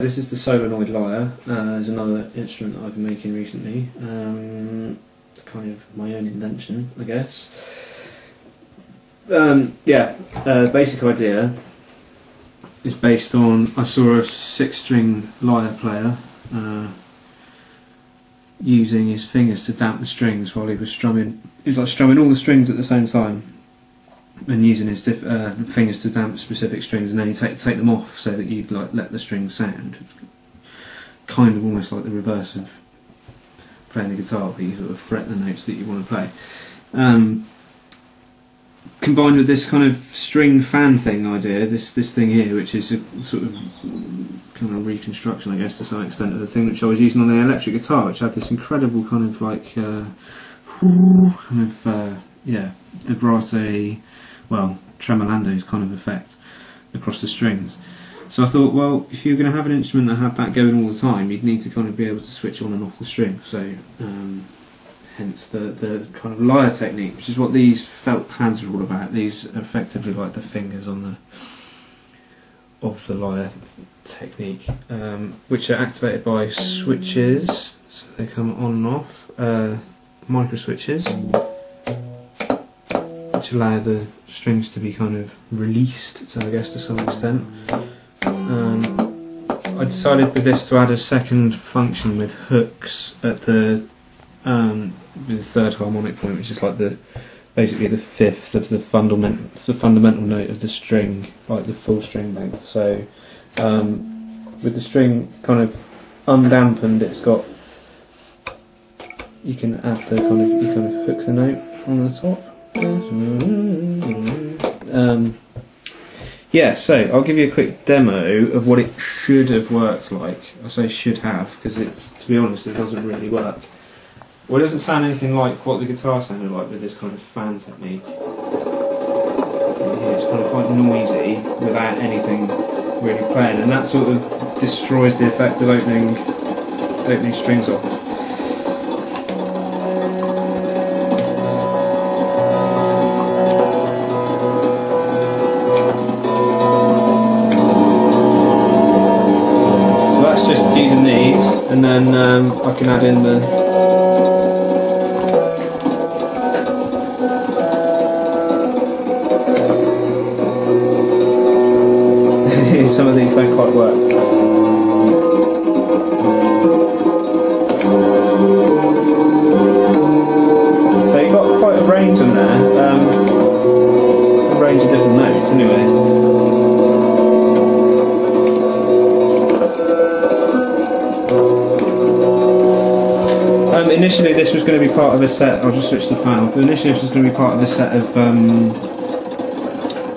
This is the solenoid lyre. Uh, another instrument that I've been making recently. Um, it's kind of my own invention, I guess. Um, yeah, uh, basic idea is based on I saw a six-string lyre player uh, using his fingers to damp the strings while he was strumming. He was like strumming all the strings at the same time and using his uh, fingers to damp specific strings, and then you take take them off so that you'd like let the string sound. Kind of almost like the reverse of playing the guitar, where you sort of fret the notes that you want to play. Um, combined with this kind of string fan thing idea, this this thing here, which is a sort of kind of reconstruction, I guess, to some extent of the thing which I was using on the electric guitar, which had this incredible kind of like uh, kind of uh, yeah vibrato well, tremolando's kind of effect across the strings. So I thought, well, if you're going to have an instrument that had that going all the time, you'd need to kind of be able to switch on and off the string. So, um, hence the, the kind of lyre technique, which is what these felt hands are all about. These effectively like the fingers on the of the lyre technique, um, which are activated by switches. So they come on and off, uh, micro switches which allow the strings to be kind of released, so I guess to some extent. Um, I decided with this to add a second function with hooks at the um, the third harmonic point, which is like the basically the fifth of the fundamental the fundamental note of the string, like the full string length. So um, with the string kind of undampened, it's got you can add the kind of you kind of hook the note on the top. Um, yeah, so I'll give you a quick demo of what it should have worked like. I say should have because it's, to be honest, it doesn't really work. Well, it doesn't sound anything like what the guitar sounded like with this kind of fan technique. It's kind of quite noisy without anything really playing, and that sort of destroys the effect of opening opening strings off. And then um, I can add in the some of these don't quite work. Initially, this was going to be part of a set. I'll just switch the fan off. Initially, this was going to be part of a set of um,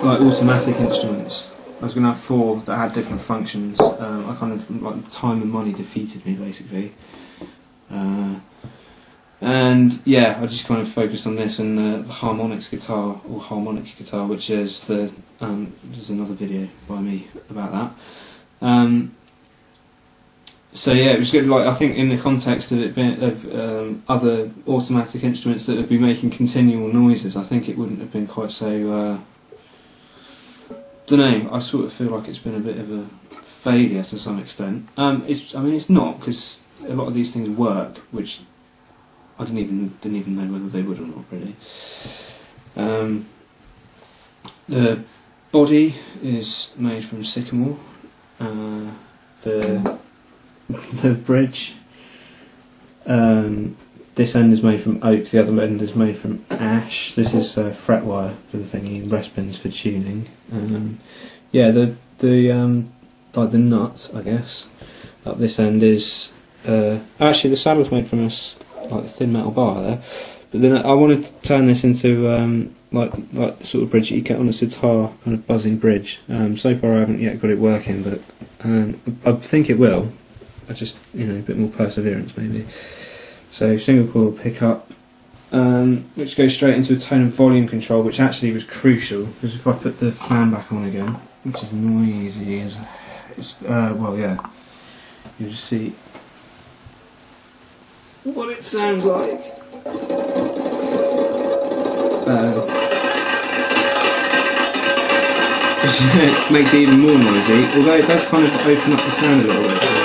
like automatic instruments. I was going to have four that had different functions. Um, I kind of like time and money defeated me basically. Uh, and yeah, I just kind of focused on this and the, the harmonics guitar or harmonic guitar, which is the um, there's another video by me about that. Um, so yeah, it was good. Like I think in the context of it being of um, other automatic instruments that would be making continual noises, I think it wouldn't have been quite so. Uh, don't know. I sort of feel like it's been a bit of a failure to some extent. Um, it's. I mean, it's not because a lot of these things work, which I didn't even didn't even know whether they would or not really. Um, the body is made from sycamore. Uh, the the bridge. Um, this end is made from oak, the other end is made from ash. This is uh, fret wire for the thingy, breast pins for tuning. Um, yeah, the the um, like the nut, I guess, up this end is uh, actually the saddle's made from a like thin metal bar there. But then I wanted to turn this into um, like like the sort of bridge that you get on a sitar, kind of buzzing bridge. Um, so far I haven't yet got it working, but um, I think it will. I just you know a bit more perseverance maybe. So single coil pickup, um, which goes straight into a tone and volume control, which actually was crucial because if I put the fan back on again, which is noisy as it's uh, well yeah, you'll just see what it sounds like. Uh, makes it even more noisy. Although it does kind of open up the sound a little bit.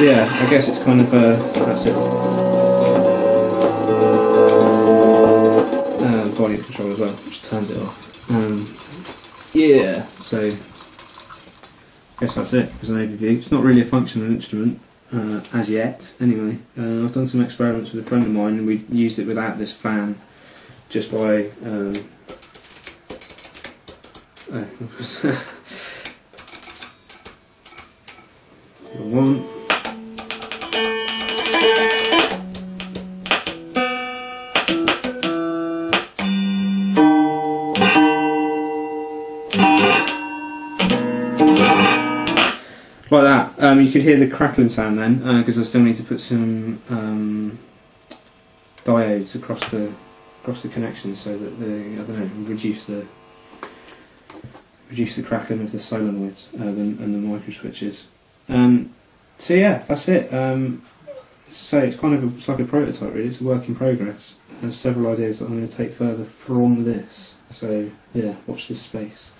So yeah, I guess it's kind of a that's it. Uh, volume control as well, which turns it off. Um, yeah, so I guess that's it as an overview. It's not really a functional instrument uh, as yet. Anyway, uh, I've done some experiments with a friend of mine, and we used it without this fan, just by. Um, one. Like that. Um, you could hear the crackling sound then, because I still need to put some um, diodes across the across the connections so that the I don't know reduce the reduce the crackling of the solenoids uh, and, and the micro switches. Um, so yeah, that's it. Um, say, it's kind of a, it's like a prototype really. It's a work in progress. There's several ideas that I'm going to take further from this. So yeah, watch this space.